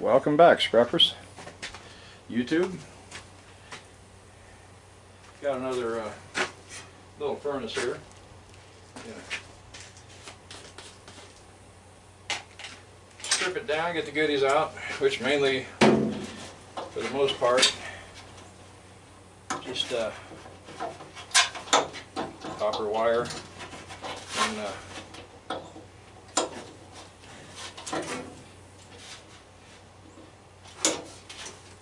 Welcome back, scrappers. YouTube. Got another uh, little furnace here. Yeah. Strip it down, get the goodies out, which mainly, for the most part, just uh, copper wire and uh,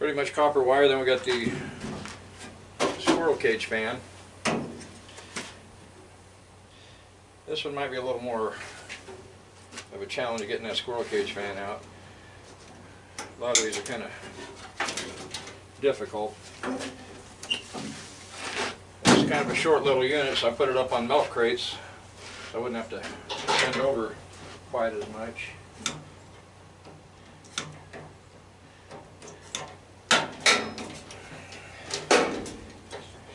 pretty much copper wire. Then we got the squirrel cage fan. This one might be a little more of a challenge getting that squirrel cage fan out. A lot of these are kind of difficult. It's kind of a short little unit, so I put it up on milk crates, so I wouldn't have to bend over quite as much.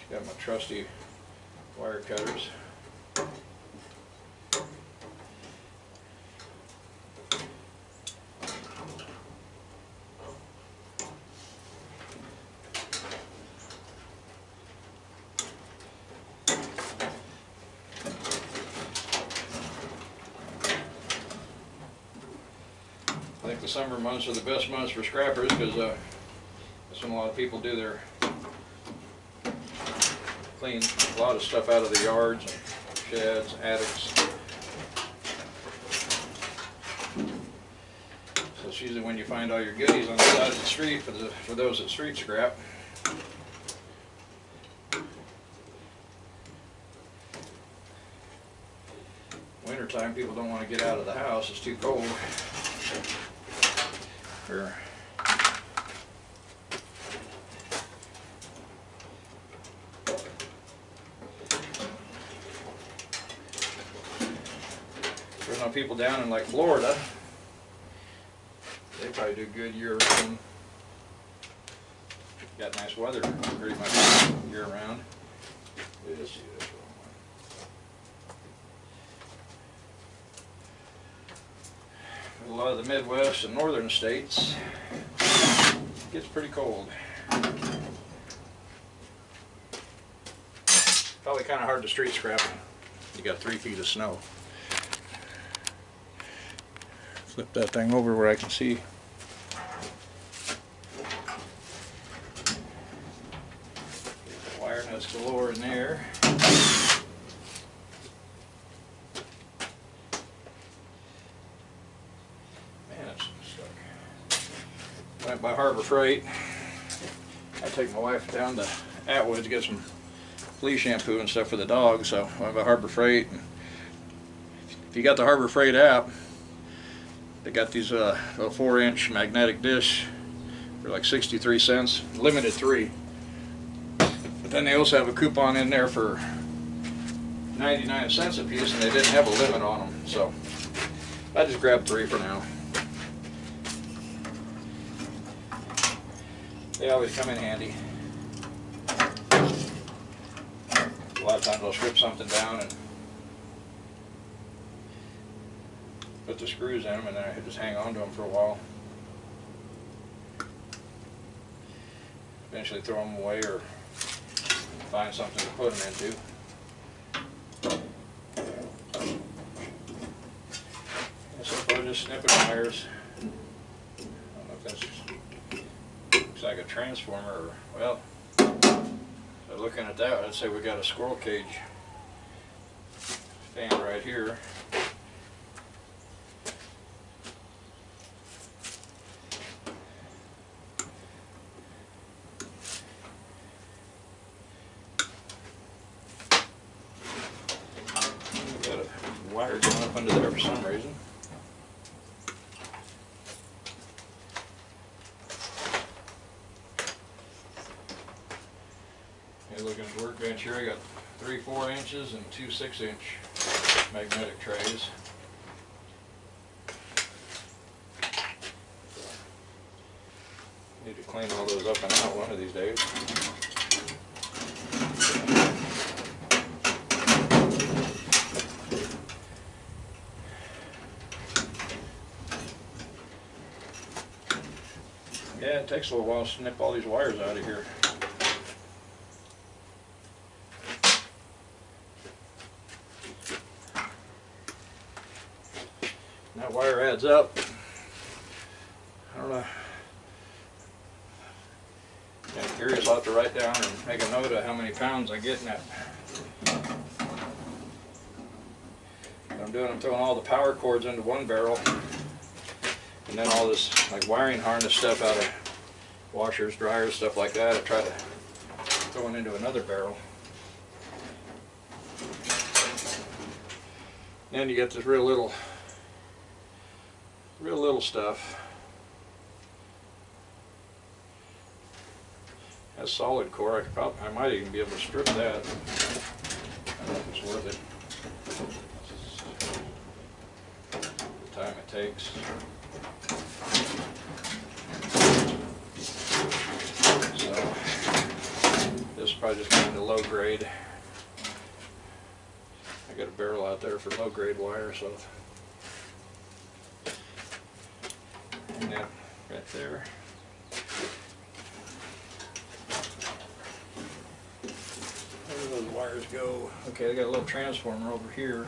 Got my trusty wire cutters. I think the summer months are the best months for scrappers because uh, that's when a lot of people do their clean a lot of stuff out of the yards, sheds, attics. So it's usually when you find all your goodies on the side of the street for the for those that street scrap. Wintertime, people don't want to get out of the house, it's too cold. Or People down in like Florida. They probably do good year round. Got nice weather pretty much year round. Let's see this one. A lot of the Midwest and northern states gets pretty cold. Probably kind of hard to street scrap. You got three feet of snow flip that thing over where I can see. Wire nuts galore in there. Man, it's stuck. Went by Harbor Freight. I take my wife down to Atwood to get some flea shampoo and stuff for the dog, so went by Harbor Freight. If you got the Harbor Freight app, they got these uh, four inch magnetic dish for like 63 cents, limited three. But then they also have a coupon in there for 99 cents a piece and they didn't have a limit on them. So I just grabbed three for now. They always come in handy. A lot of times I'll strip something down and put the screws in them and then I just hang on to them for a while. Eventually throw them away or find something to put them into. And so far just snipping wires. I don't know if that's looks like a transformer or well so looking at that I'd say we got a squirrel cage fan right here. Got a wire going up under there for some reason. Hey, looking at the workbench here, I got three four inches and two six inch magnetic trays. Need to clean all those up and out one of these days. Yeah, it takes a little while to snip all these wires out of here. And Up. I don't know. Yeah, curious, I'll have to write down and make a note of how many pounds I get in that. What I'm doing, I'm throwing all the power cords into one barrel. And then all this like wiring harness stuff out of washers, dryers, stuff like that, I try to throw it into another barrel. Then you get this real little, real little stuff. Has solid core, I could prob, I might even be able to strip that. It's worth it. The time it takes. So, this is probably just going to low grade. I got a barrel out there for low grade wire, so. And that right there. Where do those wires go? Okay, I got a little transformer over here.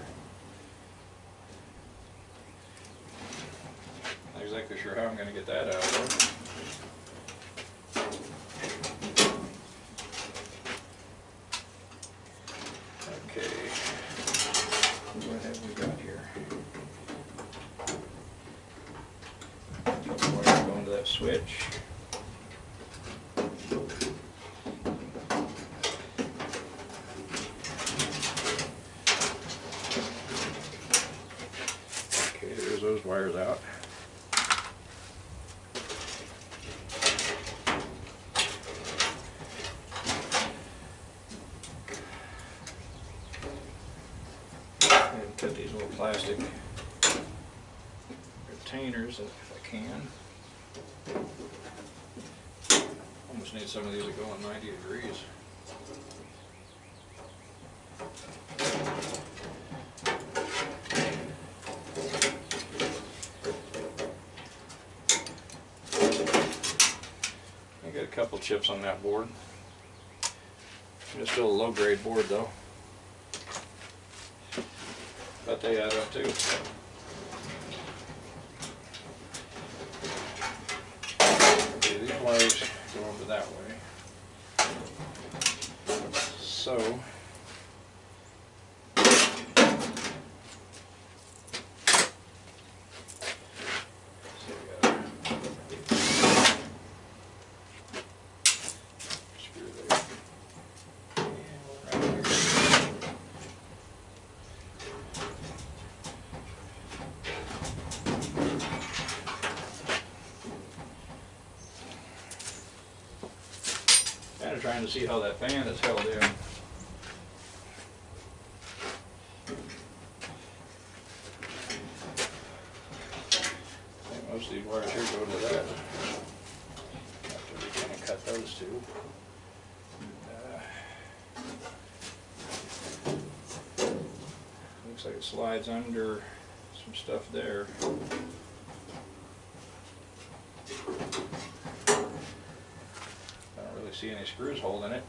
Not exactly sure how I'm gonna get that out. What have we got here? Couple wires going to that switch. Okay, there's those wires out. And cut these little plastic retainers if I can. Almost need some of these to go on ninety degrees. I got a couple chips on that board. It's still a low grade board though. But they add up too. Okay, these wires go over that way. So we got Screw there. And right here. Kind of trying to see how that fan is held in. I think most of these wires here go to that. After we kind of cut those two. Uh, Looks like it slides under some stuff there. I don't really see any screws holding it.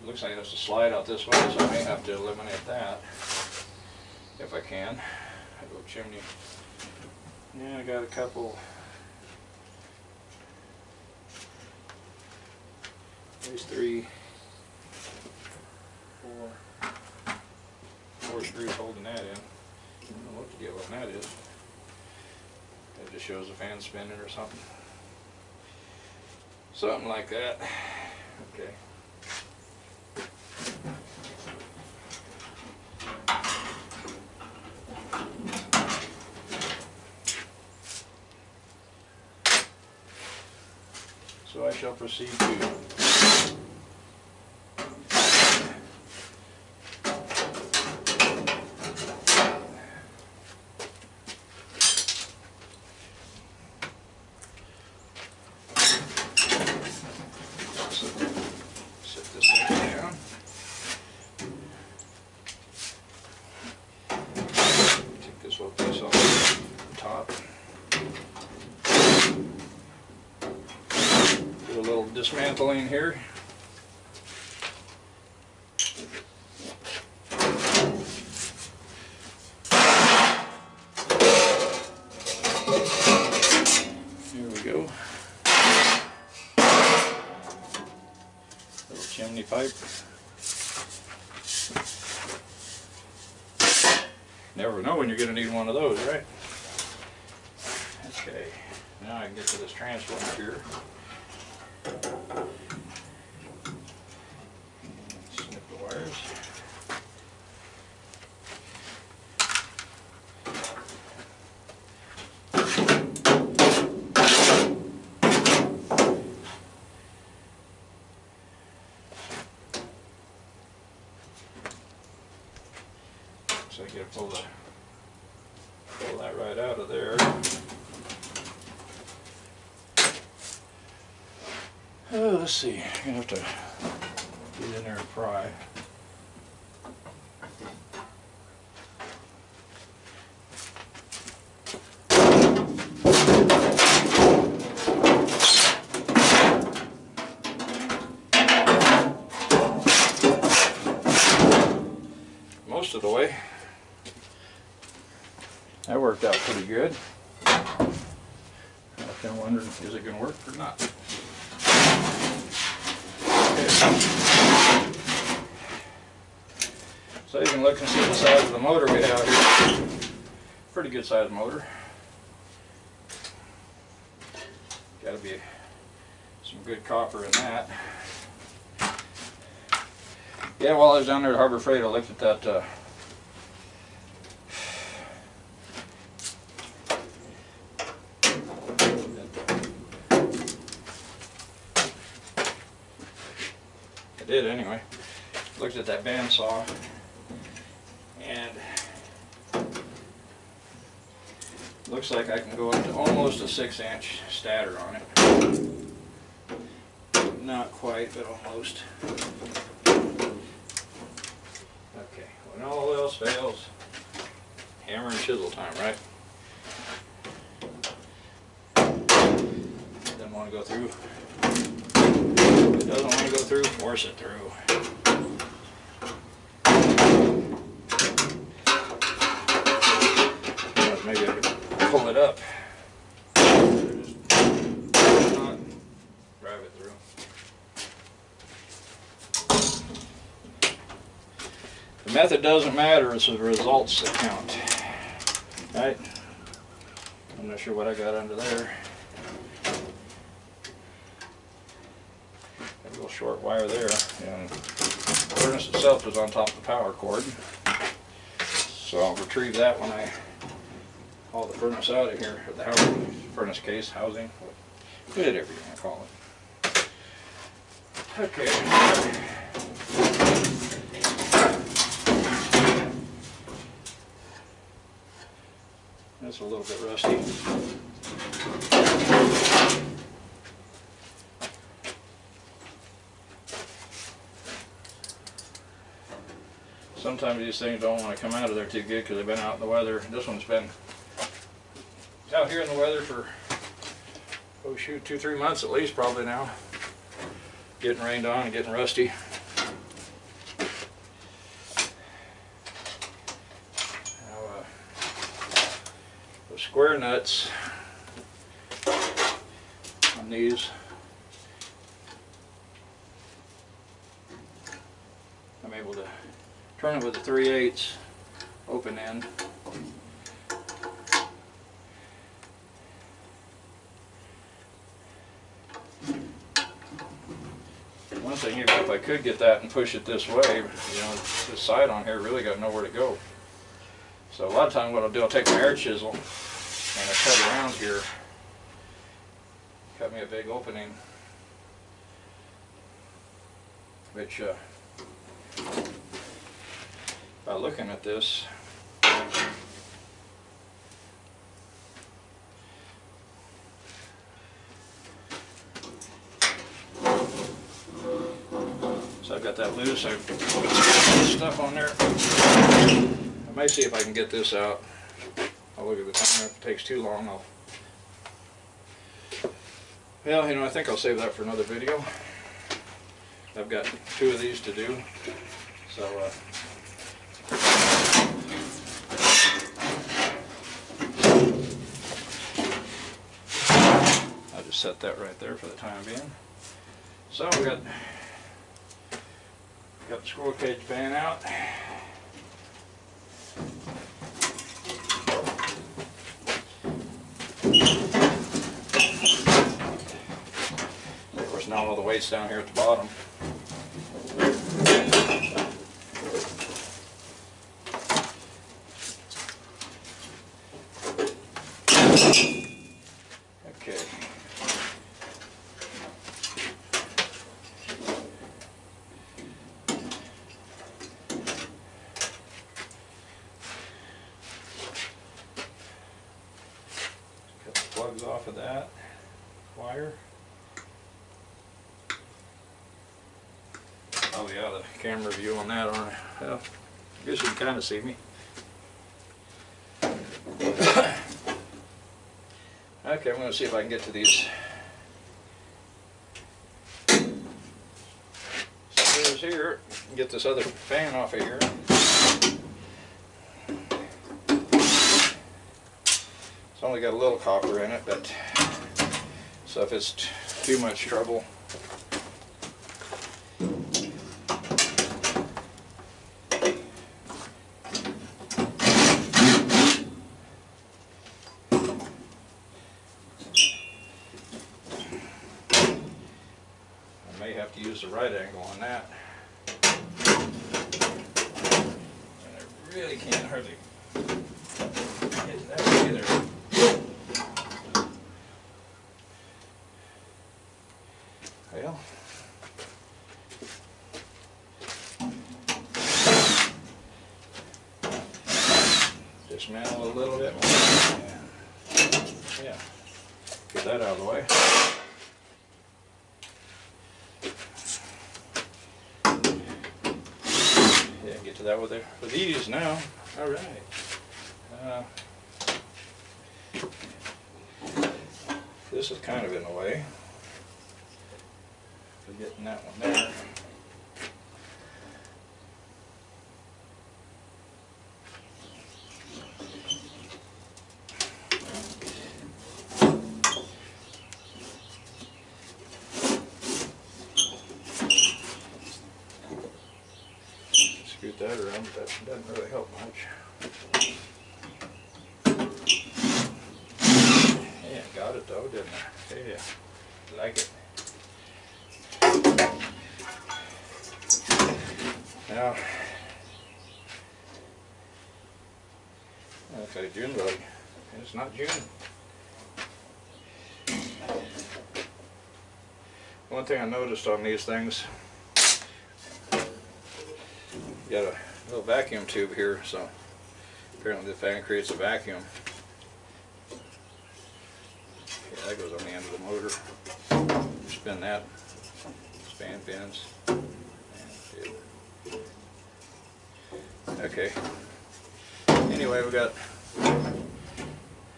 It looks like it has to slide out this way, so I may have to eliminate that if I can. I go chimney. Yeah, I got a couple. At three, four, four screws holding that in. I don't know what the deal on that is. It just shows the fan spinning or something. Something like that. Okay. So I shall proceed to Set this thing down. Take this little piece off the top. Here. Here we go. Little chimney pipe. Never know when you're gonna need one of those, right? Okay, now I can get to this transformer here. Snip the wires. So I gotta pull the, pull that right out of there. Oh, let's see, I'm gonna have to get in there and pry. Most of the way. That worked out pretty good. I was wondering, is it gonna work or not? So you can look and see the size of the motor we have here. Pretty good sized motor. Gotta be some good copper in that. Yeah, while I was down there at Harbor Freight, I looked at that, uh, I did anyway. Looked at that bandsaw and looks like I can go up to almost a six inch stator on it. Not quite, but almost. Okay, when all else fails, hammer and chisel time, right? Doesn't want to go through. Doesn't want to go through, force it through. Well, Maybe I could pull it up. Just not Drive it through. The method doesn't matter, it's the results that count. Right? I'm not sure what I got under there. A little short wire there, and the furnace itself is on top of the power cord. So I'll retrieve that when I haul the furnace out of here, the housing, furnace case, housing, whatever you wanna call it. Okay. That's a little bit rusty. Sometimes these things don't want to come out of there too good because they've been out in the weather. This one's been out here in the weather for, oh shoot, two, three months at least probably now. Getting rained on and getting rusty. Now, uh, the nuts on these. I'm able to turn it with a 3 8 open end. One thing, even if I could get that and push it this way, you know, this side on here really got nowhere to go. So a lot of times what I'll do, I'll take my air chisel and I cut around here. Cut me a big opening. Which, uh, by looking at this, so I've got that loose, I've got stuff on there. I may see if I can get this out. I'll look at the time, if it takes too long, I'll Well, you know, I think I'll save that for another video. I've got two of these to do, so, uh, I'll just set that right there for the time being. So we got, got the squirrel cage fan out. Of course, now all the weight's down here at the bottom. Okay. Cut the plugs off of that wire. Oh yeah, the camera view on that, on well, I guess you can see me. Okay, I'm gonna see if I can get to these. Screws here, get this other fan off of here. It's only got a little copper in it, but, so if it's too much trouble. I may have to use the right angle on that. And I really can't hardly get that either. Well. Dismantle a little bit more. and- Yeah. Get that out of the way. Yeah, get that with it with ease now. All right. Uh, this is kind of in the way. Getting that one there. Scoot that around, but that doesn't really help much. Yeah, got it though, didn't I? Yeah, like it. Now, okay, June bug. It's not June. One thing I noticed on these things, you got a little vacuum tube here, so apparently the fan creates a vacuum. Yeah, that goes on the end of the motor. Spin that, span pins. Okay. Anyway, we got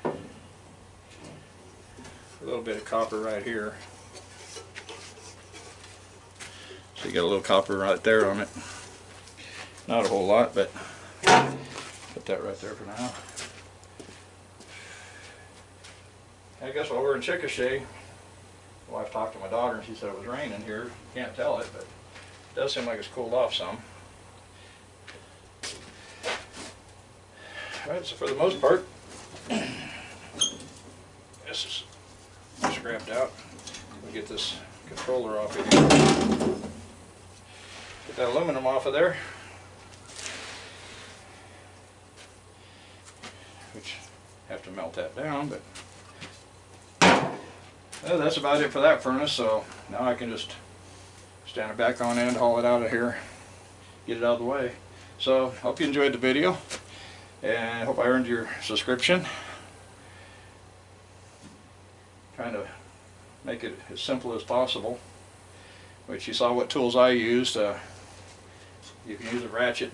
a little bit of copper right here. So you got a little copper right there on it. Not a whole lot, but put that right there for now. I guess while we're in Chickasha, my wife talked to my daughter and she said it was raining here. Can't tell it, but it does seem like it's cooled off some. Alright, so for the most part, this is scrapped out. We get this controller off of here. Get that aluminum off of there. Which, have to melt that down, but well, that's about it for that furnace, so now I can just stand it back on end, haul it out of here, get it out of the way. So, hope you enjoyed the video, and hope I earned your subscription. Trying to make it as simple as possible, which you saw what tools I used. Uh, you can use a ratchet,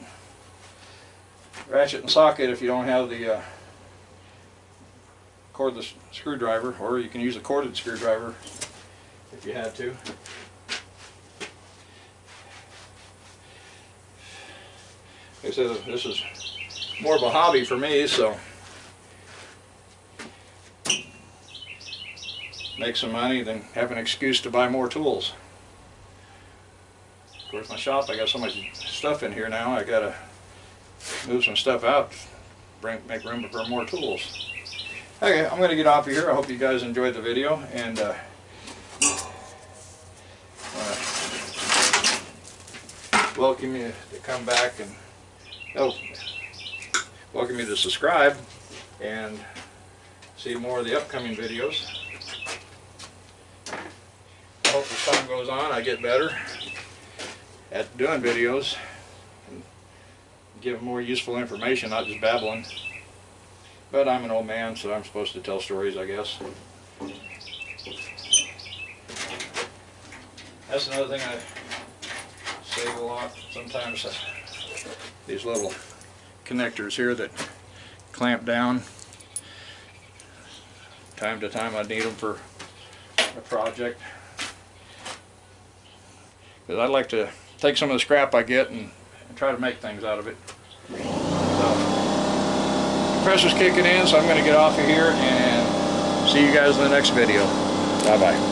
ratchet and socket if you don't have the uh, cordless screwdriver, or you can use a corded screwdriver if you had to. Like I said, this is more of a hobby for me, so make some money, then have an excuse to buy more tools. Of course, my shop, I got so much stuff in here now, I gotta move some stuff out, bring, make room for more tools. Okay, I'm gonna get off of here. I hope you guys enjoyed the video and uh, welcome you to come back and oh, welcome you to subscribe and see more of the upcoming videos. I hope as time goes on I get better at doing videos and give more useful information, not just babbling. But I'm an old man, so I'm supposed to tell stories, I guess. That's another thing I save a lot sometimes. These little connectors here that clamp down. Time to time I need them for a project. Because I'd like to take some of the scrap I get and, and try to make things out of it. So, pressure's kicking in, so I'm going to get off of here and see you guys in the next video. Bye-bye.